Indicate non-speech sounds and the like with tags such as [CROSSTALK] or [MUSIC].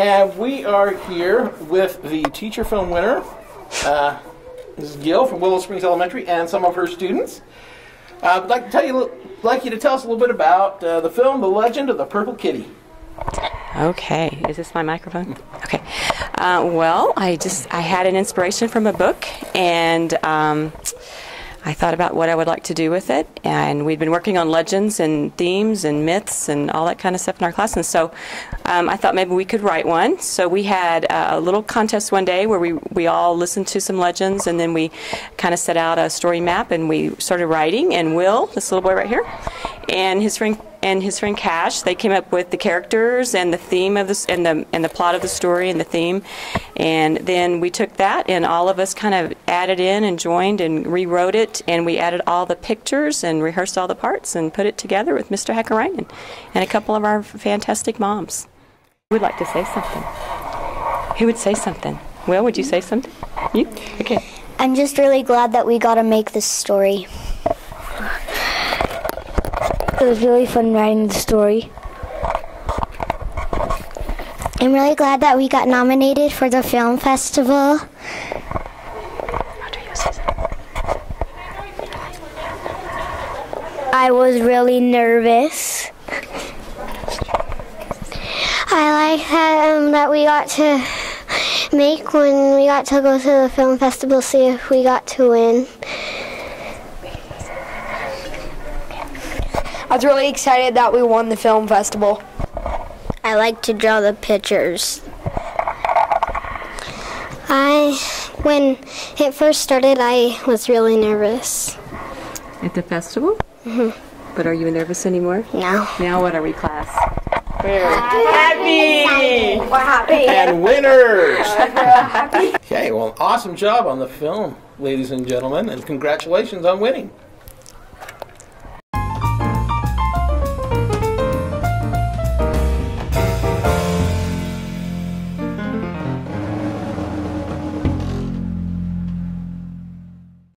And we are here with the teacher film winner, uh, Mrs. Gill from Willow Springs Elementary, and some of her students. Uh, I'd like to tell you, like you to tell us a little bit about uh, the film, The Legend of the Purple Kitty. Okay, is this my microphone? Okay. Uh, well, I just I had an inspiration from a book, and um, I thought about what I would like to do with it. And we'd been working on legends and themes and myths and all that kind of stuff in our class. And so um, I thought maybe we could write one. So we had a little contest one day where we we all listened to some legends, and then we kind of set out a story map, and we started writing. And Will, this little boy right here, and his friend and his friend Cash, they came up with the characters and the theme of this and the and the plot of the story and the theme, and then we took that and all of us kind of added in and joined and rewrote it, and we added all the pictures and rehearsed all the parts and put it together with Mr. Hackerainen and a couple of our fantastic moms. Would like to say something? Who would say something? Will, would you say something? You? Okay. I'm just really glad that we got to make this story. It was really fun writing the story. I'm really glad that we got nominated for the film festival. I was really nervous. I like that, um, that we got to make when we got to go to the film festival, see if we got to win. I was really excited that we won the film festival. I like to draw the pictures. I, when it first started, I was really nervous. At the festival? Mm-hmm. But are you nervous anymore? No. Now what are we, class? Happy! We're happy. And winners! [LAUGHS] okay, well, awesome job on the film, ladies and gentlemen, and congratulations on winning.